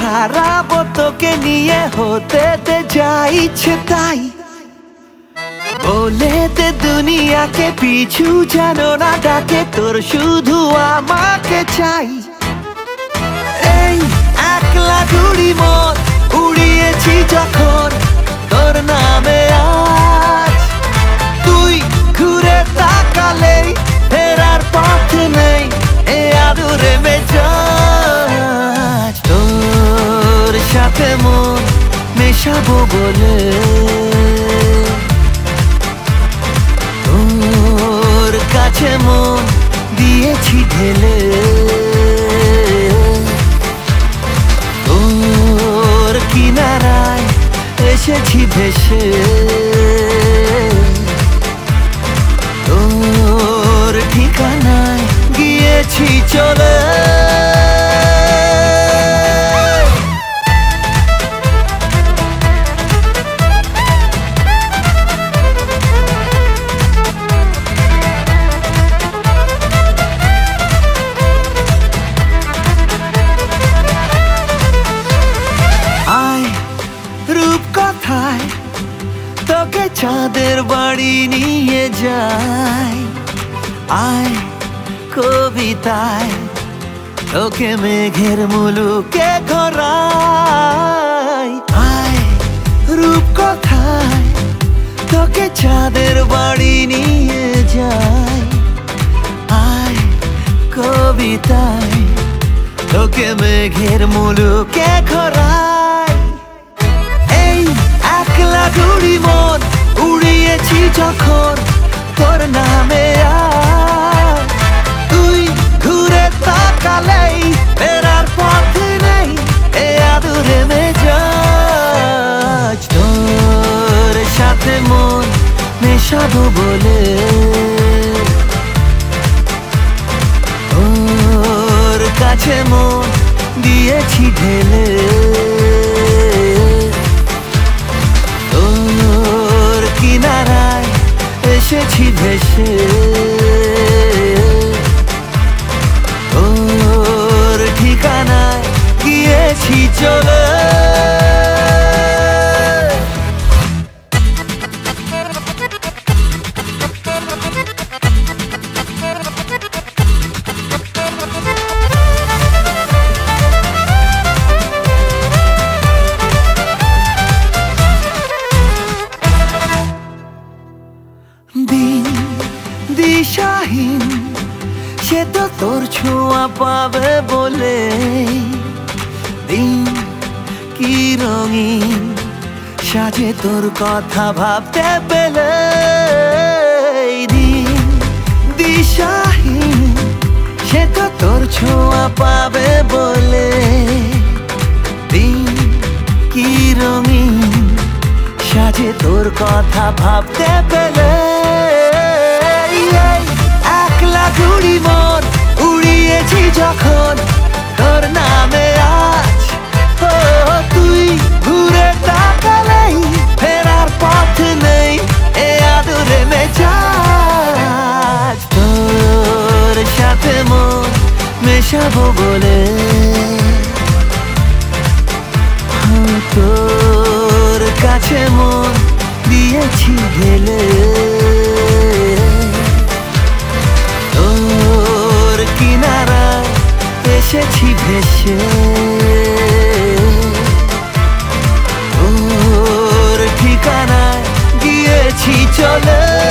হারাবো তোকে নিয়ে, হতে দে যা ইচ্ছে তাই। বলে দে দুনিয়াকে, পিছু জানো না ডাকে তোর শুধু আমাকে চাই। এই একলা ঘুড়ি মন মেশাবো বলে। তোর কাছে মন দিয়েছি ঢেলে। তোর কিনারায় এসেছি ভেসে। ঠিকানায় গিয়েছি চলে। চাঁদের বাড়ি নিয়ে যাই আয় কবিতায় তোকে মেঘের মুলুকে ঘরাই আয় রূপ কথায় তোকে চাঁদের বাড়ি নিয়ে যাই আয় কবিতায় তোকে মেঘের মুলুকে ঘরাই এই একলা ঘুড়ি উড়িয়েছি যখন তোর নামে তুই ঘুরে তাকালেই ফেরার পথ নেই, এ আদুরে মেজাজ। তোর সাথে মন মেশাবো বলে। ওর কাছে মন দিয়েছি ঢেলে। এসেছি ভেসে দিশাহীন সে তো তোর ছোঁয়া পাবে বলে। দিন কি রঙিন, সাজে তোর কথা ভাবতে পেলে। দিন দিশাহীন সে তো তোর ছোঁয়া পাবে বলে। দিন কি রঙিন, সাজে তোর কথা ভাবতে পেলে। ঘুড়ি মন উড়িয়েছি যখন। তোর নামে আজ, ও, তুই ঘুরে তাকালেই ফেরার পথ নেই, এ আদুরে মেজাজ। তোর সাথে মন মেশাবো বলে তোর কাছে মন দিয়েছি ঢেলে। এসেছি ভেসে। ওর ঠিকানায় গিয়েছি চলে।